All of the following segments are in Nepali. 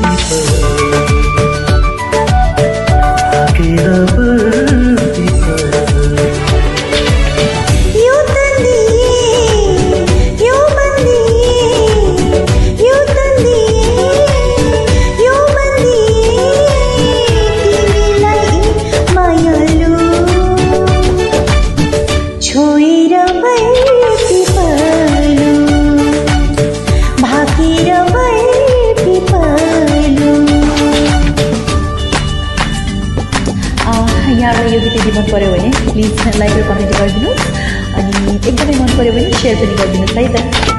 people. लाइक र कमेन्ट गरिदिनुहोस् अनि एकदमै मन पऱ्यो भने सेयर पनि गरिदिनुहोस् है त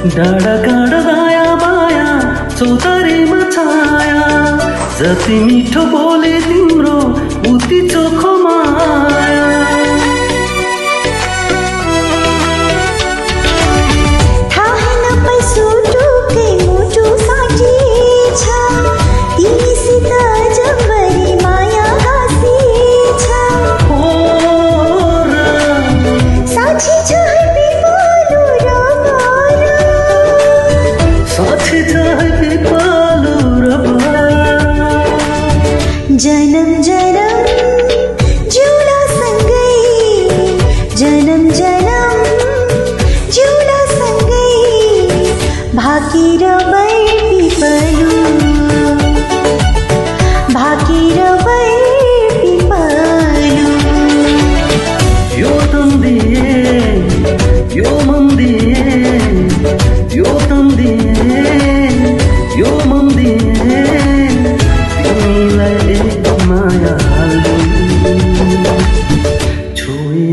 डाड़ा काँडा दाया बाया चौतारीमा छाया। जति मिठो बोले तिम्रो उति चोखो जन्म जन्म झूला संग गई जन्म जन्म झूला संग गई भाकी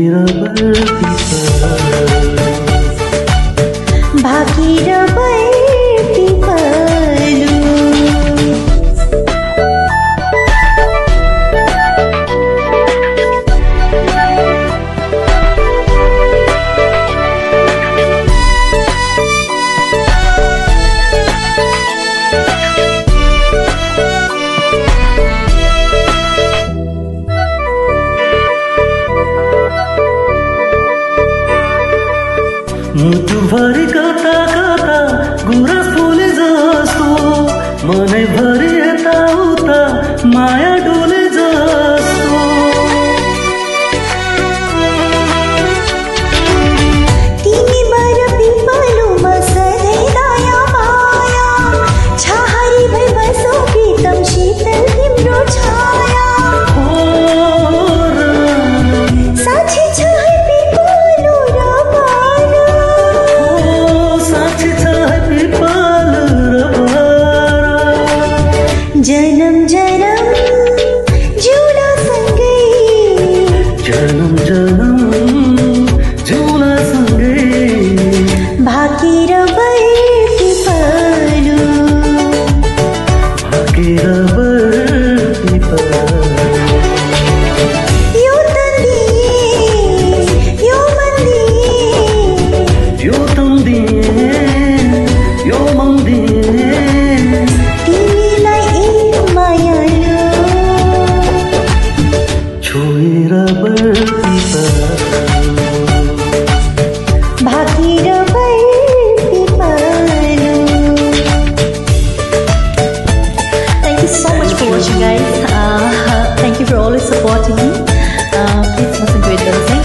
tirabati sa मुटुभरि कता कता जस्तो फुले जस्तो मनैभरि यताउता माया 等着。uh, please listen to it.